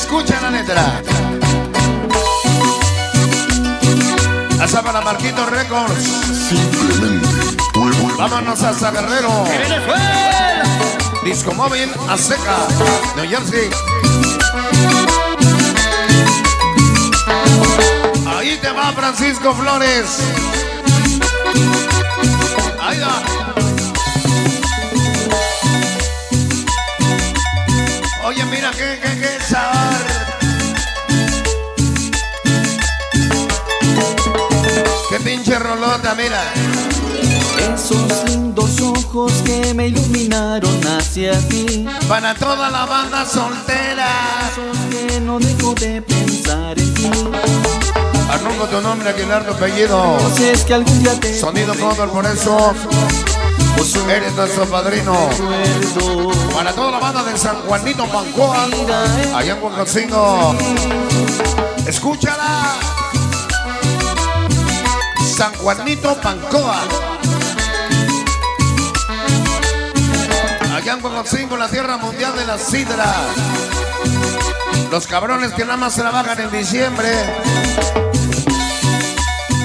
Escucha la letra. Hasta para Marquito Records. Simplemente. Vámonos hasta Guerrero. Disco móvil a seca. New Jersey. Ahí te va Francisco Flores. Ahí va. Oye, mira qué, qué, qué rolota, mira. Esos lindos ojos que me iluminaron hacia ti. Para toda la banda soltera. Esos que no dejo de pensar en ti. Arnulfo tu nombre, Aguilar tu apellido. Si es que algún día te Sonido Condor, por eso eres nuestro padrino. Para toda la banda de San Juanito Pancoa, allá en Huacacingo. Escúchala. San Juanito Pancoa. Allá en Huacacingo, la tierra mundial de la sidra. Los cabrones que nada más trabajan en diciembre.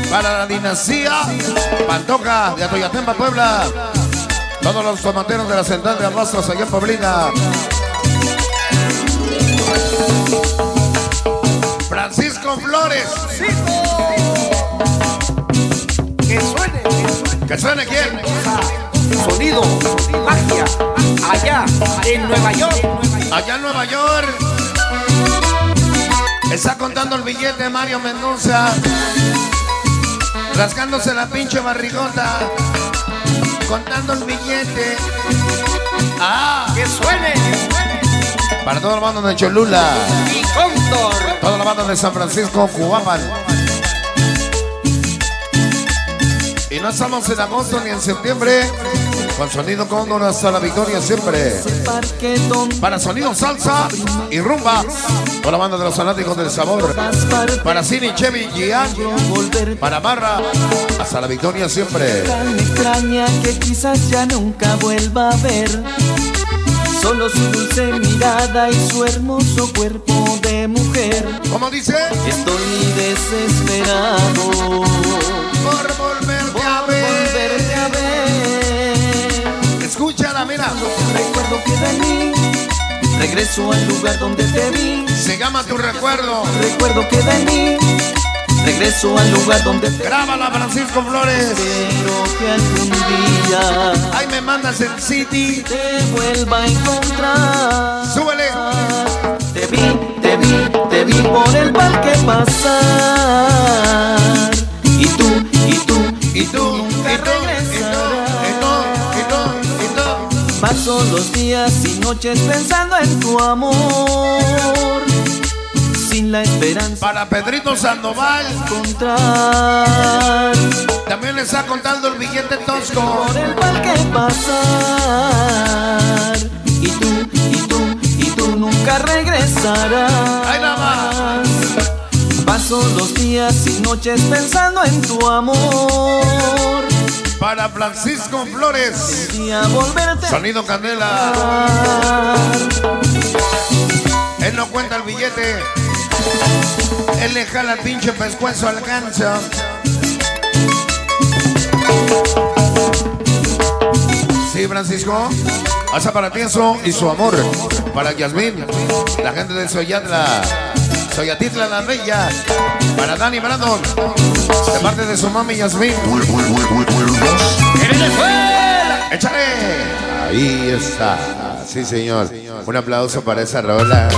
Para la dinastía Pantoja de Atoyatempa, Puebla. Todos los tomateros de la central de Abastos allá en. Francisco Flores. Que suene. ¿Que suene quién? Sonido, magia, allá en Nueva York. Allá en Nueva York. Está contando el billete Mario Mendoza. Rascándose la pinche barrigota. Contando el billete. Ah, Que suene, para toda la banda de Cholula. Y Cóndor. Toda la banda de San Francisco, Cubapan. Y no estamos en agosto ni en septiembre. Con sonido cóndor hasta la victoria siempre. Para sonido salsa y rumba. Toda la banda de los fanáticos del sabor. Para Cine, Chevy, Gian. Para Barra. Hasta la victoria siempre. extraña que quizás ya nunca vuelva a ver. Solo su dulce mirada y su hermoso cuerpo de mujer. ¿Cómo dice? Estoy desesperado Mira. Recuerdo que de mí regreso al lugar donde te vi. Se llama tu recuerdo. Recuerdo que de mí regreso al lugar donde te vi. Grábala, Francisco Flores. Espero que algún día Ahí me mandas el City. te vuelva a encontrar. Súbele. Te vi, te vi, te vi por el parque pasar. Los días y noches pensando en tu amor. Sin la esperanza Para Pedrito Sandoval. encontrar. También le está contando el billete tosco. Por el parque pasar. Y tú, y tú, y tú nunca regresarás. Ahí nada más. Paso los días y noches pensando en tu amor. Para Francisco Flores. Sonido Candela. Él no cuenta el billete. Él le jala el pinche pescuezo al gancho. Sí, Francisco. Hasta para ti eso y su amor. Para Yasmín, la gente de Soyatla. Soyatitla la Bella. Para Dani Brandon. De parte de su mami. ¡Que Venezuela! ¡Échale! Ahí está. Sí, señor. Un aplauso para esa rola.